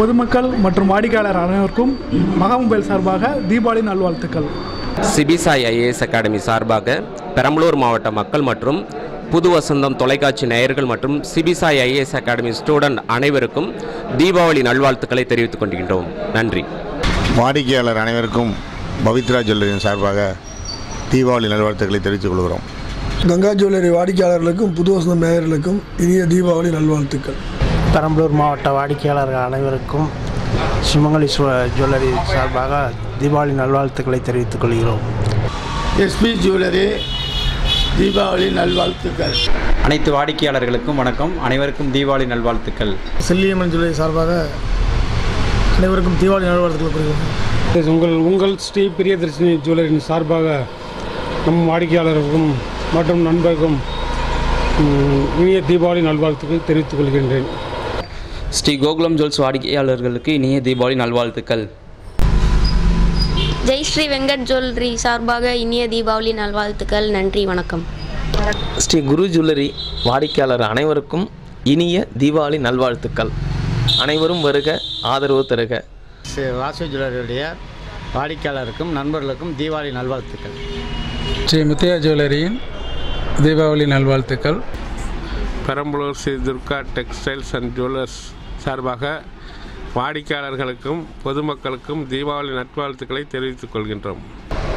பொதுமக்கள் மற்றும் வாடிக்கையாளர் அனைவருக்கும் மகா மொபைல் சார்பாக தீபாவளி நல்வாழ்த்துக்கள். சிபிசாய் ஐஏஎஸ் அகாடமி சார்பாக பெரம்பலூர் மாவட்ட மக்கள் மற்றும் புது வசந்தம் தொலைக்காட்சி நேயர்கள் மற்றும் சிபிசாய் ஐஏஎஸ் அகாடமி ஸ்டூடெண்ட் அனைவருக்கும் தீபாவளி நல்வாழ்த்துக்களை தெரிவித்துக் கொள்கின்றோம் நன்றி. வாடிக்கையாளர் அனைவருக்கும் பவித்ரா ஜுவல்லரியின் சார்பாக தீபாவளி நல்வாழ்த்துக்களை தெரிவித்துக் கொள்கிறோம். கங்கா ஜுவல்லரி வாடிக்கையாளர்களுக்கும் புது வசந்தம் நேயர்களுக்கும் இனிய தீபாவளி நல்வாழ்த்துக்கள். பெரம்பலூர் மாவட்ட வாடிக்கையாளர்கள் அனைவருக்கும் சுமங்கலி ஜுவல்லரி சார்பாக தீபாவளி நல்வாழ்த்துக்களை தெரிவித்துக் கொள்கிறோம். எஸ்பி ஜுவல்லரி தீபாவளி நல்வாழ்த்துக்கள். அனைத்து வாடிக்கையாளர்களுக்கும் வணக்கம். அனைவருக்கும் தீபாவளி நல்வாழ்த்துக்கள். செல்லியம்மன் ஜுவல்லரி சார்பாக அனைவருக்கும் தீபாவளி நல்வாழ்த்துக்கள் கூறுகிறோம் உங்கள் உங்கள் ஸ்ரீ பிரியதர்ஷினி ஜுவல்லரியின் சார்பாக நம் வாடிக்கையாளர்களுக்கும் மற்றும் நண்பருக்கும் இனிய தீபாவளி நல்வாழ்த்துக்கள் தெரிவித்துக் கொள்கின்றேன். ஸ்ரீ கோகுலம் ஜுவல்ஸ் வாடிக்கையாளர்களுக்கு இனிய தீபாவளி நல்வாழ்த்துக்கள். ஜெய் ஸ்ரீ வெங்கட் ஜுவல்லரி சார்பாக இனிய தீபாவளி நல்வாழ்த்துக்கள். நன்றி வணக்கம். ஸ்ரீ குரு ஜுவல்லரி வாடிக்கையாளர் அனைவருக்கும் இனிய தீபாவளி நல்வாழ்த்துக்கள். அனைவரும் வருக ஆதரவு தருக. ஸ்ரீ வாசு ஜுவல்லரியுடைய வாடிக்கையாளருக்கும் நண்பர்களுக்கும் தீபாவளி நல்வாழ்த்துக்கள். ஸ்ரீ முத்தையா ஜுவல்லரியின் தீபாவளி நல்வாழ்த்துக்கள். Perambalur Sri Durga textiles and jewellers. சார்பாக வாடிக்கையாளர்களுக்கும் பொதுமக்களுக்கும் தீபாவளி நட்வாழ்த்துக்களை தெரிவித்துக் கொள்கின்றோம்.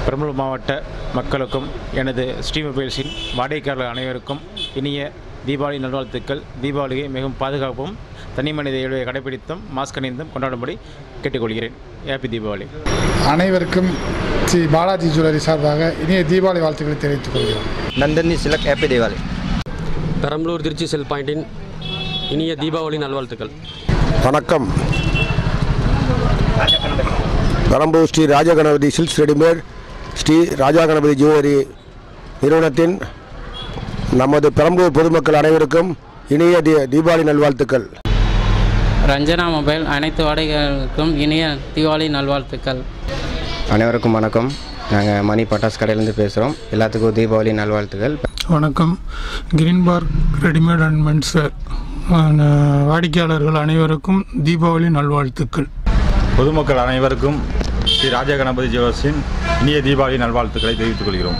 பெரம்பலூர் மாவட்ட மக்களுக்கும் எனது ஸ்ரீ மொபைல்ஸின் வாடிக்கையாளர் அனைவருக்கும் இனிய தீபாவளி நல்வாழ்த்துக்கள். தீபாவளியை மிகவும் பாதுகாப்பும் தனி மனித இடைவெளியை கடைபிடித்தும் மாஸ்க் அணிந்தும் கொண்டாடும்படி கேட்டுக்கொள்கிறேன். ஹாப்பி தீபாவளி. அனைவருக்கும் ஸ்ரீ பாலாஜி ஜுவல்லரி சார்பாக இனிய தீபாவளி வாழ்த்துக்களை தெரிவித்துக் கொள்கிறோம். Nandhini silk happy Deepavali. Perambalur Trichy cell பாயிண்டின் இனிய தீபாவளி நல்வாழ்த்துக்கள். வணக்கம். Perambur Sri Rajaganapathi silks readymade Sri Raja Ganapathi jewellery நிறுவனத்தின் நமது பெரம்பலூர் பொதுமக்கள் அனைவருக்கும் இனிய தீ தீபாவளி நல்வாழ்த்துக்கள். ரஞ்சனா மொபைல் அனைத்து வாடகையாளர்களுக்கும் இனிய தீபாவளி நல்வாழ்த்துக்கள். அனைவருக்கும் வணக்கம். நாங்கள் மணி பட்டாஸ் கடையிலேருந்து பேசுகிறோம் எல்லாத்துக்கும் தீபாவளி நல்வாழ்த்துக்கள். வணக்கம். Green park readymade and mens வாடிக்கையாளர்கள் அனைவருக்கும் தீபாவளி நல்வாழ்த்துக்கள். பொதுமக்கள் அனைவருக்கும் ஸ்ரீ ராஜா கணபதி ஜுவல்ஸின் இனிய தீபாவளி நல்வாழ்த்துக்களை தெரிவித்துக் கொள்கிறோம்.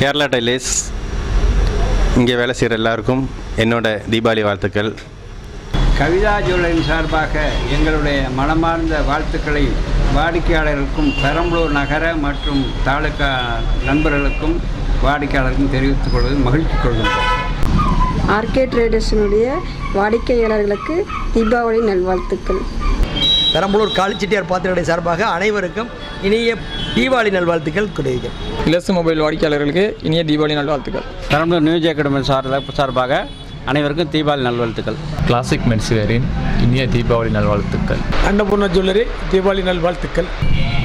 கேரளா டைலேஸ் இங்கே வேலை செய்கிற எல்லாருக்கும் என்னோட தீபாவளி வாழ்த்துக்கள். கவிதா ஜுவல்லரின் சார்பாக எங்களுடைய மனமார்ந்த வாழ்த்துக்களை வாடிக்கையாளர்களுக்கும் பெரம்பலூர் நகர மற்றும் தாலுகா நண்பர்களுக்கும் வாடிக்கையாளருக்கும் தெரிவித்துக் கொள்வது மகிழ்ச்சி கொள்கின்றோம். ஆர்கே ட்ரேடர்ஸினுடைய வாடிக்கையாளர்களுக்கு தீபாவளி நல்வாழ்த்துக்கள். பெரம்பலூர் காளிச்செட்டியார் பாத்திரக்கடை சார்பாக அனைவருக்கும் இனிய தீபாவளி நல்வாழ்த்துக்கள் கிடைக்கும் இலசு மொபைல் வாடிக்கையாளர்களுக்கு இனிய தீபாவளி நல்வாழ்த்துக்கள். பெரம்பலூர் நியூஸ் அகாடமி சார் சார்பாக அனைவருக்கும் தீபாவளி நல்வாழ்த்துக்கள். கிளாசிக் மென்ஸ்வேரின் இனிய தீபாவளி நல்வாழ்த்துக்கள். அன்னபூர்ணா ஜுவல்லரி தீபாவளி நல்வாழ்த்துக்கள்.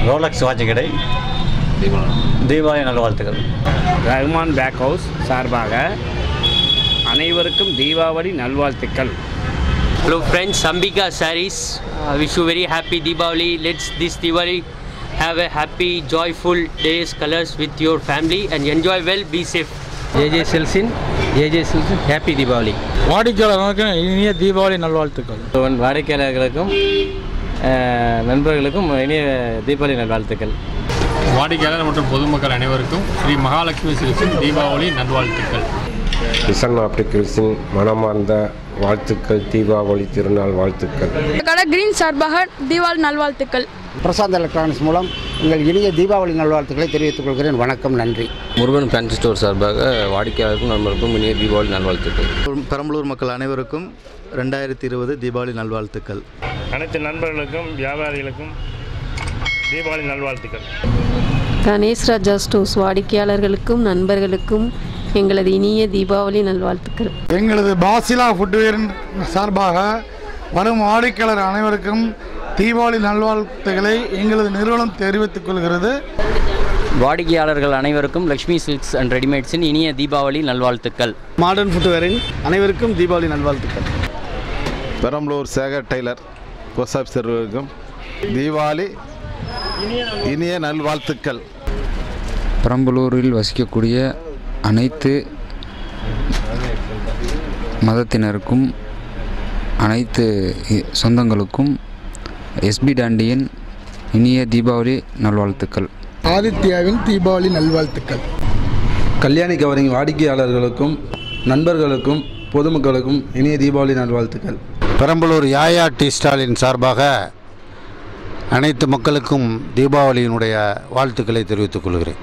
ரோலக்ஸ் வாட்ச் கடை. தீபாவளி. நல்வாழ்த்துக்கள். ரஹ்மான் பேக் ஹவுஸ் சார்பாக அனைவருக்கும் தீபாவளி நல்வாழ்த்துக்கள் Hello friends, Ambika Saris. Uh, wish you very happy Diwali. Let's this Diwali have a happy, joyful days, colors with your family and enjoy well. Be safe. JJ செல்ஸின் JJ செல்ஸின் happy Deepavali வாடிக்கையாளர்களுக்கு இனிய தீபாவளி நல்வாழ்த்துக்கள் வாடிக்கையாளர்களுக்கும் நண்பர்களுக்கும் இனிய தீபாவளி நல்வாழ்த்துக்கள் வாடிக்கையாளர் மற்றும் பொதுமக்கள் அனைவருக்கும் ஸ்ரீ மகாலட்சுமி சிறுசின் தீபாவளி நல்வாழ்த்துக்கள் கிஷன் ஆப்டிகல்ஸின் மனமார்ந்த வாழ்த்துக்கள் தீபாவளி திருநாள் வாழ்த்துக்கள். கடை கிரீன் சார்பாக தீபாவளி நல்வாழ்த்துக்கள். பிரசாந்த் எலக்ட்ரானிக்ஸ் மூலம் உங்கள் இனிய தீபாவளி நல்வாழ்த்துக்களை தெரிவித்துக் கொள்கிறேன். வணக்கம் நன்றி. முருகன் ஃபேன்சி ஸ்டோர் சார்பாக வாடிக்கையாளருக்கும் நண்பருக்கும் இனிய தீபாவளி நல்வாழ்த்துக்கள். பெரம்பலூர் மக்கள் அனைவருக்கும் ரெண்டாயிரத்தி இருபது தீபாவளி நல்வாழ்த்துக்கள். அனைத்து நண்பர்களுக்கும் வியாபாரிகளுக்கும் தீபாவளி நல்வாழ்த்துக்கள். கணேஷ் ராஜா ஸ்டோர்ஸ் வாடிக்கையாளர்களுக்கும் நண்பர்களுக்கும் எங்களது இனிய தீபாவளி நல்வாழ்த்துக்கள். எங்களது பாசிலா ஃபுட்வேரின் சார்பாக வரும் வாடிக்கையாளர் அனைவருக்கும் தீபாவளி நல்வாழ்த்துக்களை எங்களது நிறுவனம் தெரிவித்துக் கொள்கிறது. வாடிக்கையாளர்கள் அனைவருக்கும் லக்ஷ்மி சில்க்ஸ் அண்ட் ரெடிமேட்ஸின் இனிய தீபாவளி நல்வாழ்த்துக்கள். மாடர்ன் ஃபுட்வேரின் அனைவருக்கும் தீபாவளி நல்வாழ்த்துக்கள். Perambalur Sekar tailor post office Deepavali இனிய நல்வாழ்த்துக்கள். பெரம்பலூரில் வசிக்கக்கூடிய அனைத்து மதத்தினருக்கும் அனைத்து சொந்தங்களுக்கும் எஸ்பி டாண்டியின் இனிய தீபாவளி நல்வாழ்த்துக்கள். ஆதித்யாவின் தீபாவளி நல்வாழ்த்துக்கள். கல்யாணி கவரிங் வாடிக்கையாளர்களுக்கும் நண்பர்களுக்கும் பொதுமக்களுக்கும் இனிய தீபாவளி நல்வாழ்த்துக்கள். பெரம்பலூர் யாயா டி ஸ்டாலின் சார்பாக அனைத்து மக்களுக்கும் தீபாவளியினுடைய வாழ்த்துக்களை தெரிவித்துக் கொள்கிறேன்.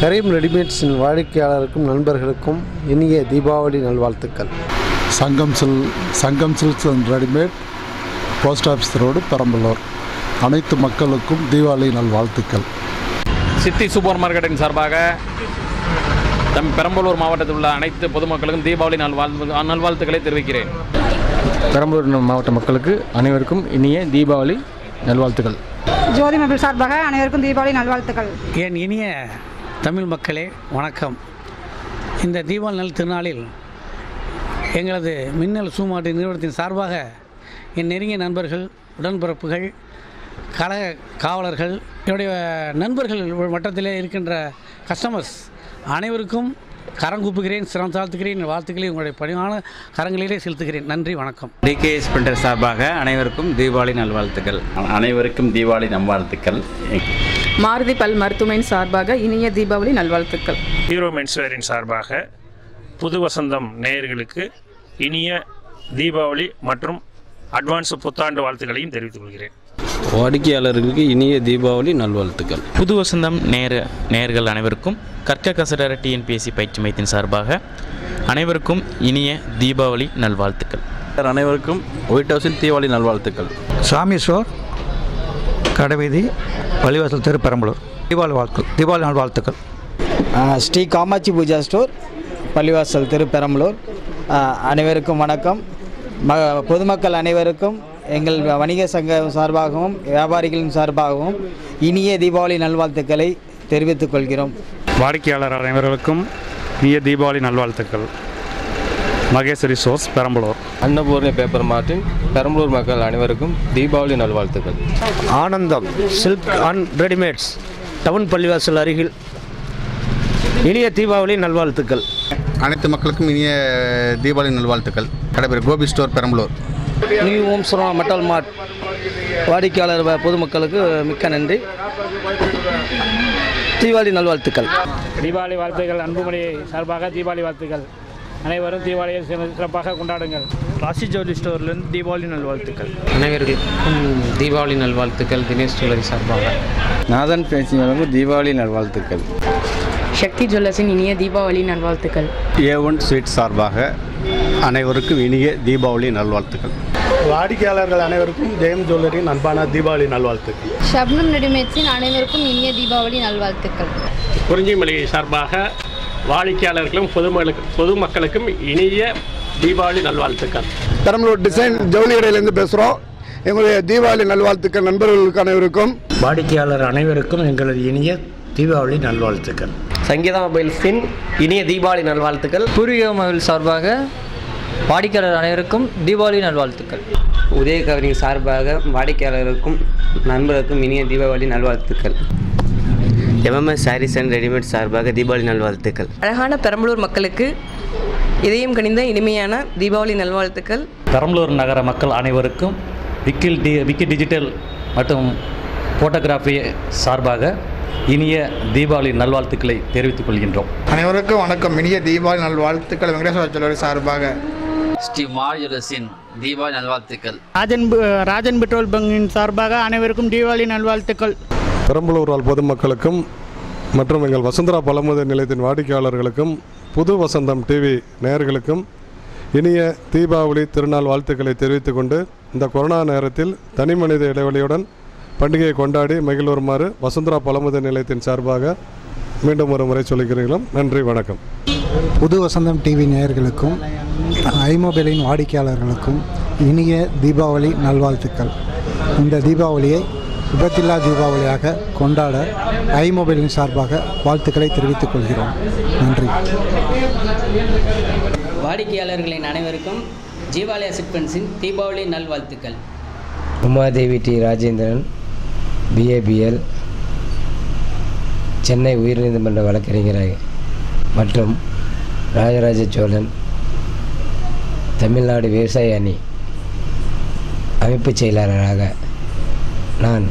கரீம் ரெடிமேட்ஸின் வாடிக்கையாளருக்கும் நண்பர்களுக்கும் இனிய தீபாவளி நல்வாழ்த்துக்கள். சங்கம் சில் Sangam silks and readymade post office road Perambalur. அனைத்து மக்களுக்கும் தீபாவளி நல்வாழ்த்துக்கள். சித்தி சூப்பர் மார்க்கெட்டின் சார்பாக தம் பெரம்பலூர் மாவட்டத்தில் உள்ள அனைத்து பொதுமக்களுக்கும் தீபாவளி நல்வாழ்த்து நல்வாழ்த்துக்களை தெரிவிக்கிறேன். பெரம்பலூர் மாவட்ட மக்களுக்கு அனைவருக்கும் இனிய தீபாவளி நல்வாழ்த்துக்கள். ஜோதி மொபைல் சார்பாக அனைவருக்கும் தீபாவளி நல்வாழ்த்துக்கள். என் இனிய தமிழ் மக்களே வணக்கம். இந்த தீபாவளி நல் திருநாளில் எங்களது மின்னல் சூமாட்டு நிறுவனத்தின் சார்பாக என் நெருங்கிய நண்பர்கள் உடன்பிறப்புகள் கழக காவலர்கள் என்னுடைய நண்பர்கள் வட்டத்திலே இருக்கின்ற கஸ்டமர்ஸ் அனைவருக்கும் கரங்கூப்புகிறேன் சிரம் தாழ்த்துகிறேன் வாழ்த்துக்களை உங்களுடைய பணிவான கரங்களிலே செலுத்துகிறேன். நன்றி வணக்கம். டிகேஎஸ் பிரிண்டர் சார்பாக அனைவருக்கும் தீபாவளி நல்வாழ்த்துக்கள். அனைவருக்கும் தீபாவளி நல்வாழ்த்துக்கள். மாருதி பல் மருத்துவமனையின் சார்பாக இனிய தீபாவளி நல்வாழ்த்துக்கள். ஹீரோ மென்ஸ்வேரின் சார்பாக புது வசந்தம் நேயர்களுக்கு இனிய தீபாவளி மற்றும் அட்வான்ஸ் புத்தாண்டு வாழ்த்துக்களையும் தெரிவித்துக் கொள்கிறேன். வாடிக்கையாளர்களுக்கு இனிய தீபாவளி நல்வாழ்த்துக்கள். புது வசந்தம் நேர நேர்கள் அனைவருக்கும் கற்க கசடர டிஎன்பிஎஸ்சி பயிற்சி மையத்தின் சார்பாக அனைவருக்கும் இனிய தீபாவளி நல்வாழ்த்துக்கள். அனைவருக்கும் ஒயிட் ஹவுஸின் தீபாவளி நல்வாழ்த்துக்கள். சாமி ஸ்டோர் கடைவீதி பள்ளிவாசல் தெரு பெரம்பலூர் தீபாவளி வாழ்த்து தீபாவளி நல்வாழ்த்துக்கள் ஸ்ரீ காமாட்சி பூஜா ஸ்டோர் பள்ளிவாசல் திரு பெரம்பலூர் அனைவருக்கும் வணக்கம். ம பொதுமக்கள் அனைவருக்கும் எங்கள் வணிக சங்க சார்பாகவும் வியாபாரிகளின் சார்பாகவும் இனிய தீபாவளி நல்வாழ்த்துக்களை தெரிவித்துக் கொள்கிறோம். வாடிக்கையாளர் அனைவர்களுக்கும் இனிய தீபாவளி நல்வாழ்த்துக்கள். மகேஸ்வரி சோர்ஸ் பெரம்பலூர். அன்னபூர்ணி பேப்பர் மார்ட்டின் பெரம்பலூர் மக்கள் அனைவருக்கும் தீபாவளி நல்வாழ்த்துக்கள். ஆனந்தம் சில்க் அண்ட் ரெடிமேட்ஸ் டவுன் பள்ளிவாசல் அருகில் இனிய தீபாவளி நல்வாழ்த்துக்கள். அனைத்து மக்களுக்கும் இனிய தீபாவளி நல்வாழ்த்துக்கள். கடைபெற Gopi store Perambalur. New Om Sura metal mart வாடிக்கையாளர் வ- பொதுமக்களுக்கு மிக்க நன்றி. தீபாவளி நல்வாழ்த்துக்கள். தீபாவளி வாழ்த்துக்கள் அன்புமணி சார்பாக தீபாவளி வாழ்த்துக்கள். அனைவரும் தீபாவளியை சிற- சிறப்பாக கொண்டாடுங்கள். ராசி ஜவுளி ஸ்டோர்லேருந்து தீபாவளி நல்வாழ்த்துக்கள். அனைவருக்கும் தீபாவளி நல்வாழ்த்துக்கள் தினேஷ் ஜுவல்லரி சார்பாக. நாதன் பேசியவர்களுக்கு தீபாவளி நல்வாழ்த்துக்கள். சக்தி ஜுவல்லர்ஸின் இனிய தீபாவளி நல்வாழ்த்துக்கள். ஏ ஒன் ஸ்வீட் சார்பாக அனைவருக்கும் இனிய தீபாவளி நல்வாழ்த்துக்கள். வாடிக்கையாளர்கள் அனைவருக்கும் ஜெயம் ஜுவல்லரியின் அன்பான தீபாவளி நல்வாழ்த்துக்கள். ஷப்னம் ரெடிமேட்ஸின் அனைவருக்கும் இனிய தீபாவளி நல்வாழ்த்துக்கள். குறிஞ்சி மளிகை சார்பாக வாடிக்கையாளர்களும் பொதுமக்களுக்கு பொதுமக்களுக்கும் இனிய தீபாவளி நல்வாழ்த்துக்கள். பெரம்பலூர் டிசைன் ஜவுளி கடையிலேருந்து பேசுகிறோம் எங்களுடைய தீபாவளி நல்வாழ்த்துக்கள் நண்பர்களுக்கு அனைவருக்கும். வாடிக்கையாளர் அனைவருக்கும் எங்களது இனிய தீபாவளி நல்வாழ்த்துக்கள். சங்கீதா மொபைல்ஸின் இனிய தீபாவளி நல்வாழ்த்துக்கள். பூர்வீக மொபைல் சார்பாக வாடிக்கையாளர் அனைவருக்கும் தீபாவளி நல்வாழ்த்துக்கள். உதய கவரிங் சார்பாக வாடிக்கையாளருக்கும் நண்பருக்கும் இனிய தீபாவளி நல்வாழ்த்துக்கள். எம்எம்எஸ் சாரீஸ் அண்ட் ரெடிமேட் சார்பாக தீபாவளி நல்வாழ்த்துக்கள். அழகான பெரம்பலூர் மக்களுக்கு இதயம் கனிந்த இனிமையான தீபாவளி நல்வாழ்த்துக்கள். பெரம்பலூர் நகர மக்கள் அனைவருக்கும் விக்கில் டி விக்கி டிஜிட்டல் மற்றும் ஃபோட்டோகிராஃபி சார்பாக இனிய தீபாவளி நல்வாழ்த்துக்களை தெரிவித்துக் கொள்கின்றோம். அனைவருக்கும் வணக்கம். இனிய தீபாவளி நல்வாழ்த்துக்கள் வெங்கடேஸ்வர ஜுவல்லரி சார்பாக. ஸ்ரீ மாஜுலஸின் தீபாவளி நல்வாழ்த்துக்கள். ராஜன் ராஜன் பெட்ரோல் பங்கின் சார்பாக அனைவருக்கும் தீபாவளி நல்வாழ்த்துக்கள். பெரம்பலூர் வாழ் பொதுமக்களுக்கும் மற்றும் எங்கள் வசுந்தரா பழமுதிர் நிலையத்தின் வாடிக்கையாளர்களுக்கும் புது வசந்தம் டிவி நேயர்களுக்கும் இனிய தீபாவளி திருநாள் வாழ்த்துக்களை தெரிவித்துக் கொண்டு இந்த கொரோனா நேரத்தில் தனி மனித இடைவெளியுடன் பண்டிகையை கொண்டாடி மகிழ்வருமாறு வசுந்தரா பழமுதிர் நிலையத்தின் சார்பாக மீண்டும் ஒரு முறை சொல்லிக்கிறீர்களும். நன்றி வணக்கம். புது வசந்தம் டிவி நேயர்களுக்கும் ஐமொபைலின் வாடிக்கையாளர்களுக்கும் இனிய தீபாவளி நல்வாழ்த்துக்கள். இந்த தீபாவளியை விபத்தில்லா தீபாவளியாக கொண்டாட ஐமொபைலின் சார்பாக வாழ்த்துக்களை தெரிவித்துக் கொள்கிறோம். நன்றி. வாடிக்கையாளர்களின் அனைவருக்கும் ஜீவாலயா சிட்பன்ஸின் தீபாவளி நல்வாழ்த்துக்கள். உமாதேவி டி. ராஜேந்திரன் பிஏபிஎல் சென்னை உயர்நீதிமன்ற வழக்கறிஞராக மற்றும் ராஜராஜ சோழன் தமிழ்நாடு விவசாய அணி அமைப்புச் செயலாளராக நான்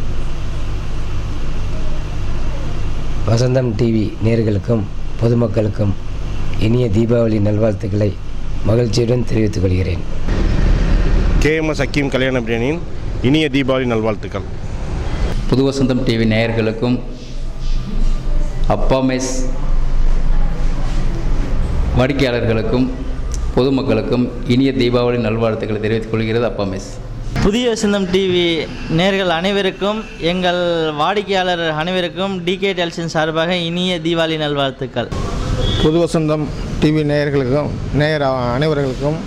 வசந்தம் டிவி நேர்களுக்கும் பொதுமக்களுக்கும் இனிய தீபாவளி நல்வாழ்த்துக்களை மகிழ்ச்சியுடன் தெரிவித்துக் கொள்கிறேன். கேஎம்எஸ் அக்கீம் கல்யாண பிரியாணியின் இனிய தீபாவளி நல்வாழ்த்துக்கள். புது வசந்தம் டிவி நேயர்களுக்கும் அப்பா மெஸ் வாடிக்கையாளர்களுக்கும் பொதுமக்களுக்கும் இனிய தீபாவளி நல்வாழ்த்துக்களை தெரிவித்துக் கொள்கிறது அப்பா மெஸ். புதிய வசந்தம் டிவி நேர்கள் அனைவருக்கும் எங்கள் வாடிக்கையாளர் அனைவருக்கும் டிகே டெல்சின் சார்பாக இனிய தீபாவளி நல்வாழ்த்துக்கள். புது வசந்தம் டிவி நேயர்களுக்கும் நேயர் அனைவர்களுக்கும்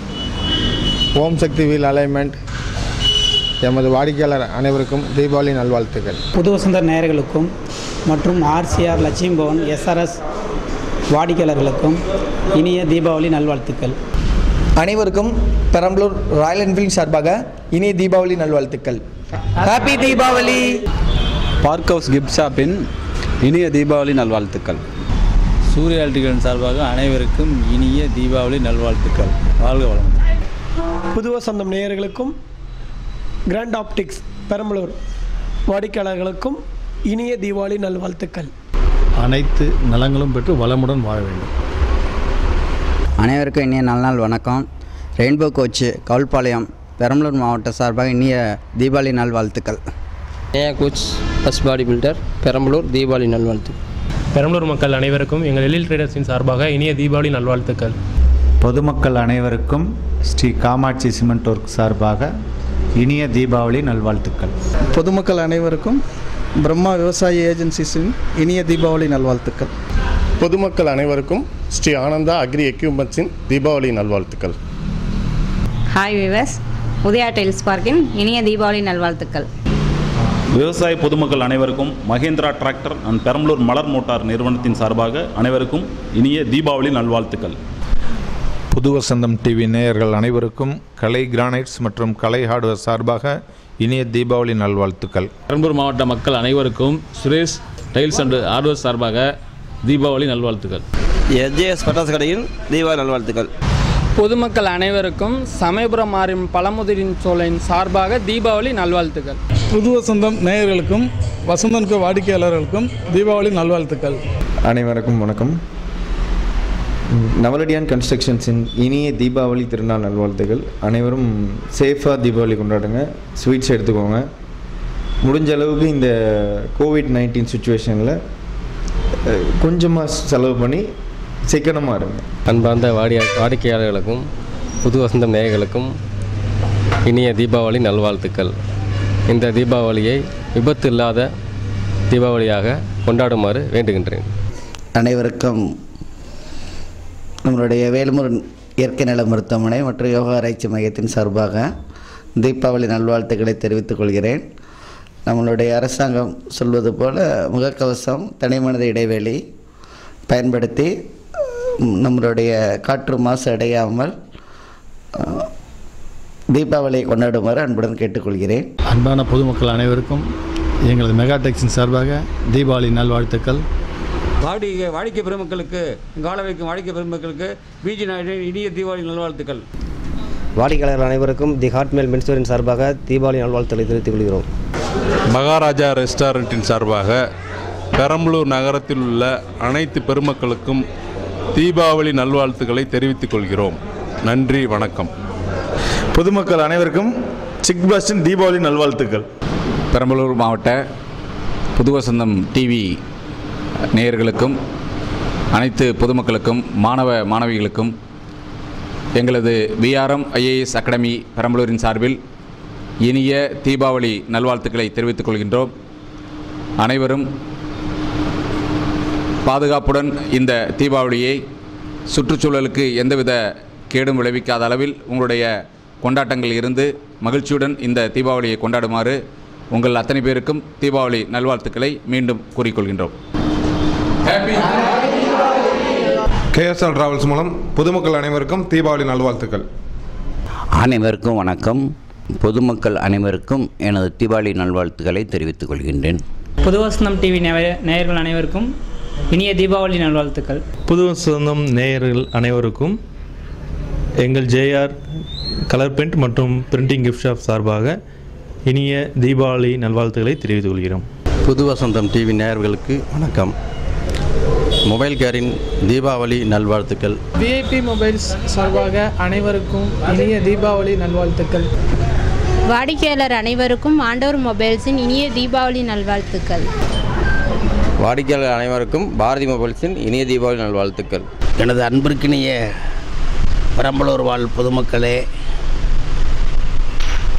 ஓம் சக்தி வீல் அலைன்மெண்ட் எமது வாடிக்கையாளர் அனைவருக்கும் தீபாவளி நல்வாழ்த்துக்கள். புது வசந்த நேயர்களுக்கும் மற்றும் ஆர்சிஆர் லட்சுமி பவன் எஸ்ஆர்எஸ் வாடிக்கையாளர்களுக்கும் இனிய தீபாவளி நல்வாழ்த்துக்கள். அனைவருக்கும் பெரம்பலூர் ராயல் என்ஃபீல்ட் சார்பாக இனிய தீபாவளி நல்வாழ்த்துக்கள். Happy Deepavali! Park house gift ஷாப்பின் இனிய தீபாவளி நல்வாழ்த்துக்கள். சூரிய எலக்ட்ரிகல் சார்பாக அனைவருக்கும் இனிய தீபாவளி நல்வாழ்த்துக்கள். வாழ்க வளம் புது வசந்தம் நேயர்களுக்கும் கிராண்ட் ஆப்டிக்ஸ் பெரம்பலூர் வாடிக்கையாளர்களுக்கும் இனிய தீபாவளி நல்வாழ்த்துக்கள். அனைத்து நலங்களும் பெற்று வளமுடன் வாழ வேண்டும். அனைவருக்கும் இனிய நல்நாள் வணக்கம். ரெயின்போ கோச் கவுல்பாளையம் பெரம்பலூர் மாவட்ட சார்பாக இனிய தீபாவளி நல்வாழ்த்துக்கள். A coach first body builder Perambalur Deepavali நல்வாழ்த்து Perambalur மக்கள் அனைவருக்கும் எங்கள் எழில் ட்ரேடர்ஸின் சார்பாக இனிய தீபாவளி நல்வாழ்த்துக்கள். பொதுமக்கள் அனைவருக்கும் ஸ்ரீ காமாட்சி சிமெண்ட் ஒர்க் சார்பாக இனிய தீபாவளி நல்வாழ்த்துக்கள். பொதுமக்கள் அனைவருக்கும் பிரம்மா விவசாய ஏஜென்சிஸின் இனிய தீபாவளி நல்வாழ்த்துக்கள். பொதுமக்கள் அனைவருக்கும் ஸ்ரீ ஆனந்தா அக்ரி எக்யூப்மெண்ட்ஸின் தீபாவளி நல்வாழ்த்துக்கள். ஹாய் விவஸ் உதயா டைல்ஸ் பார்க்கின் இனிய தீபாவளி நல்வாழ்த்துக்கள். விவசாய பொதுமக்கள் அனைவருக்கும் Mahindra tractor and Perambalur Malar motor நிறுவனத்தின் சார்பாக அனைவருக்கும் இனிய தீபாவளி நல்வாழ்த்துக்கள். புது வசந்தம் டிவி நேயர்கள் அனைவருக்கும் கலை கிரானைட்ஸ் மற்றும் கலை ஹார்ட்வேர் சார்பாக இனிய தீபாவளி நல்வாழ்த்துக்கள். பெரம்பலூர் மாவட்ட மக்கள் அனைவருக்கும் சுரேஷ் டைல்ஸ் அண்ட் ஹார்ட்வேர் சார்பாக தீபாவளி நல்வாழ்த்துக்கள். எஸ்ஜேஎஸ் பட்டாசு கடையில் தீபாவளி நல்வாழ்த்துக்கள். பொதுமக்கள் அனைவருக்கும் சமயபுரம் மாறும் பழமுதிரின் சோலையின் சார்பாக தீபாவளி நல்வாழ்த்துக்கள். புது வசந்தம் நேயர்களுக்கும் வசந்தனுக்கு வாடிக்கையாளர்களுக்கும் தீபாவளி நல்வாழ்த்துக்கள். அனைவருக்கும் வணக்கம். நவலடியான் கன்ஸ்ட்ரக்ஷன்ஸின் இனிய தீபாவளி திருநாள் நல்வாழ்த்துக்கள். அனைவரும் சேஃபாக தீபாவளி கொண்டாடுங்க. ஸ்வீட்ஸ் எடுத்துக்கோங்க. முடிஞ்ச அளவுக்கு இந்த கோவிட் நைன்டீன் சுச்சுவேஷனில் கொஞ்சமாக செலவு பண்ணி சிக்கனமாக இருங்க அன்பார்ந்த வாடிய வாடிக்கையாளர்களுக்கும் புது வசந்தம் நேயர்களுக்கும் இனிய தீபாவளி நல்வாழ்த்துக்கள். இந்த தீபாவளியை விபத்து இல்லாத தீபாவளியாக கொண்டாடுமாறு வேண்டுகின்றேன். அனைவருக்கும் நம்மளுடைய வேலுமுருகன் இயற்கை நல மருத்துவமனை மற்றும் யோகா ஆராய்ச்சி மையத்தின் சார்பாக தீபாவளி நல்வாழ்த்துக்களை தெரிவித்துக் கொள்கிறேன். நம்மளுடைய அரசாங்கம் சொல்வது போல முகக்கவசம் தனிமனித இடைவெளி பயன்படுத்தி நம்மளுடைய காற்று மாசு அடையாமல் தீபாவளியை கொண்டாடுமாறு அன்புடன் கேட்டுக்கொள்கிறேன். அன்பான பொதுமக்கள் அனைவருக்கும் எங்களது மெகா டெக்ஸின் சார்பாக தீபாவளி நல்வாழ்த்துக்கள். வாடிக்கை வாடிக்கை பெருமக்களுக்கு கால வைக்கும் வாடிக்கை பெருமக்களுக்கு பிஜி நாயுடு இனிய தீபாவளி நல்வாழ்த்துக்கள். வாடிக்கையாளர் அனைவருக்கும் தி ஹாட்மெயில் மென்ஸ்டோரின் சார்பாக தீபாவளி நல்வாழ்த்துக்களை தெரிவித்துக் கொள்கிறோம். மகாராஜா ரெஸ்டாரண்ட்டின் சார்பாக பெரம்பலூர் நகரத்தில் உள்ள அனைத்து பெருமக்களுக்கும் தீபாவளி நல்வாழ்த்துக்களை தெரிவித்துக் கொள்கிறோம். நன்றி வணக்கம். பொதுமக்கள் அனைவருக்கும் சிக் பாஸ்டின் தீபாவளி நல்வாழ்த்துக்கள். பெரம்பலூர் மாவட்ட புது வசந்தம் டிவி நேயர்களுக்கும் அனைத்து பொதுமக்களுக்கும் மாணவ மாணவிகளுக்கும் எங்களது பிஆர்எம் ஐஏஎஸ் அகாடமி பெரம்பலூரின் சார்பில் இனிய தீபாவளி நல்வாழ்த்துக்களை தெரிவித்துக் கொள்கின்றோம். அனைவரும் பாதுகாப்புடன் இந்த தீபாவளியை சுற்றுச்சூழலுக்கு எந்தவித கேடும் விளைவிக்காத அளவில் உங்களுடைய கொண்டாட்டங்கள் இருந்து மகிழ்ச்சியுடன் இந்த தீபாவளியை கொண்டாடுமாறு உங்கள் அத்தனை பேருக்கும் தீபாவளி நல்வாழ்த்துக்களை மீண்டும் கூறிக்கொள்கின்றோம் கேஎஸ்எல் டிராவல்ஸ் மூலம் பொதுமக்கள் அனைவருக்கும் தீபாவளி நல்வாழ்த்துக்கள். அனைவருக்கும் வணக்கம். பொதுமக்கள் அனைவருக்கும் எனது தீபாவளி நல்வாழ்த்துக்களை தெரிவித்துக் கொள்கின்றேன். புது வசந்தம் டிவி நேய- நேயர்கள் அனைவருக்கும் இனிய தீபாவளி நல்வாழ்த்துக்கள். புது வசந்தம் நேயர்கள் அனைவருக்கும் எங்கள் ஜேஆர் கலர் பிரிண்ட் மற்றும் பிரிண்டிங் கிஃப்ட் ஷாப் சார்பாக இனிய தீபாவளி நல்வாழ்த்துக்களை தெரிவித்துக் கொள்கிறோம். புது வசந்தம் டிவி நேயர்களுக்கு வணக்கம். மொபைல் கேரின் தீபாவளி நல்வாழ்த்துக்கள். விஐபி மொபைல்ஸ் சார்பாக அனைவருக்கும் இனிய தீபாவளி நல்வாழ்த்துக்கள். வாடிக்கையாளர் அனைவருக்கும் ஆண்டவர் மொபைல்ஸின் இனிய தீபாவளி நல்வாழ்த்துக்கள். வாடிக்கையாளர் அனைவருக்கும் பாரதி மொபைல்ஸின் இனிய தீபாவளி நல்வாழ்த்துக்கள். எனது அன்பிற்கினிய பெரம்பலூர் வாழ் பொதுமக்களே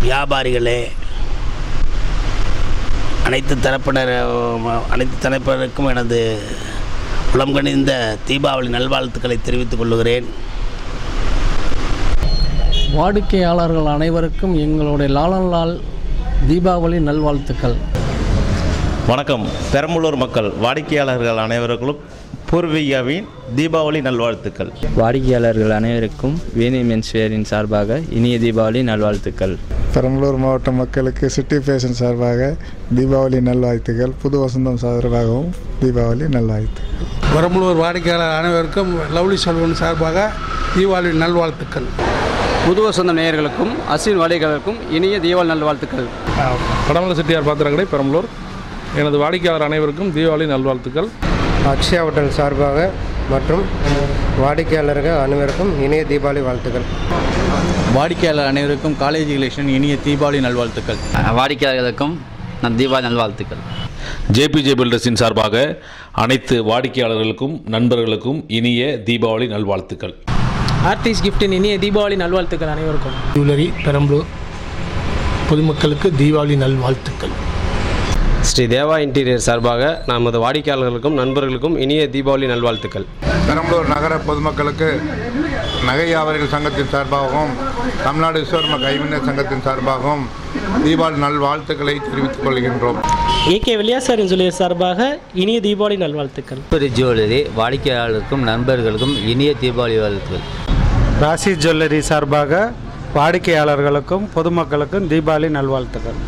வியாபாரிகளே அனைத்து தரப்பினர் அனைத்து தரப்பினருக்கும் எனது உளம்கணிந்த தீபாவளி நல்வாழ்த்துக்களை தெரிவித்துக் கொள்கிறேன் வாடிக்கையாளர்கள் அனைவருக்கும் எங்களுடைய லாலன் லால் தீபாவளி நல்வாழ்த்துக்கள். வணக்கம். பெரம்பலூர் மக்கள் வாடிக்கையாளர்கள் அனைவருக்கும் பூர்விகாவின் தீபாவளி நல்வாழ்த்துக்கள். வாடிக்கையாளர்கள் அனைவருக்கும் வேணி மென்ஸ்வேரின் சார்பாக இனிய தீபாவளி நல்வாழ்த்துக்கள். பெரம்பலூர் மாவட்ட மக்களுக்கு சிட்டி ஃபேஷன் சார்பாக தீபாவளி நல்வாழ்த்துக்கள் புது வசந்தம் சார்பாகவும் தீபாவளி நல்வாழ்த்துக்கள் பெரம்பலூர் வாடிக்கையாளர் அனைவருக்கும் லவ்லி செல்வன் சார்பாக தீபாவளி நல்வாழ்த்துக்கள். புது வசந்த நேயர்களுக்கும் அஸ்வின் வாடிக்கையாளருக்கும் இனிய தீபாவளி நல்வாழ்த்துக்கள். கடமல செட்டியார் பாத்திரக்கடை பெரம்பலூர். எனது வாடிக்கையாளர் அனைவருக்கும் தீபாவளி நல்வாழ்த்துக்கள். அக்ஷயா ஹோட்டல் சார்பாக மற்றும் வாடிக்கையாளர்கள் அனைவருக்கும் இனிய தீபாவளி வாழ்த்துக்கள். வாடிக்கையாளர் அனைவருக்கும் காலேஜ் எலெக்ஷன் இனிய தீபாவளி நல்வாழ்த்துக்கள். வாடிக்கையாளர்களுக்கும் நம் தீபாவளி நல்வாழ்த்துக்கள். ஜேபிஜே பில்டர்ஸின் சார்பாக அனைத்து வாடிக்கையாளர்களுக்கும் நண்பர்களுக்கும் இனிய தீபாவளி நல்வாழ்த்துக்கள். ஆர்டிஸ்ட் கிஃப்டின் இனிய தீபாவளி நல்வாழ்த்துக்கள் அனைவருக்கும். ஜுவல்லரி பெரம்பலூர் பொதுமக்களுக்கு தீபாவளி நல்வாழ்த்துக்கள். ஸ்ரீ தேவா இன்டீரியர் சார்பாக நமது வாடிக்கையாளர்களுக்கும் நண்பர்களுக்கும் இனிய தீபாவளி நல்வாழ்த்துக்கள். பெரம்பலூர் நகர பொதுமக்களுக்கு நகை வியாபாரிகள் சங்கத்தின் சார்பாகவும் தமிழ்நாடு விஸ்வகர்ம கைவினர் சங்கத்தின் சார்பாகவும் தீபாவளி நல்வாழ்த்துக்களை தெரிவித்துக் கொள்கின்றோம். ஏகே வில்லியாசாரின் ஜுவல்லரி சார்பாக இனிய தீபாவளி நல்வாழ்த்துக்கள். ஒரு ஜுவல்லரி வாடிக்கையாளருக்கும் நண்பர்களுக்கும் இனிய தீபாவளி வாழ்த்துக்கள். ராசி ஜுவல்லரி சார்பாக வாடிக்கையாளர்களுக்கும் பொதுமக்களுக்கும் தீபாவளி நல்வாழ்த்துக்கள்.